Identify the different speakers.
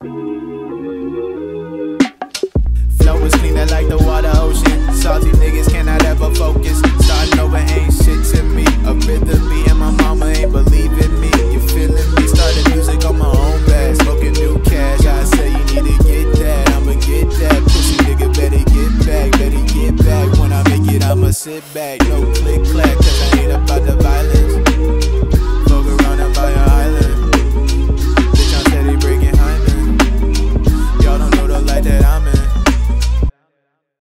Speaker 1: Flow is cleaner like the water ocean. Salty niggas cannot ever focus. Starting over ain't shit to me. A rhythm me and my mama ain't believing me. You feeling me? Started music on my own back. Smoking new cash. I say you need to get that. I'ma get that. Pussy nigga better get back. Better get back. When I make it, I'ma sit back. No click clack. Cause I ain't a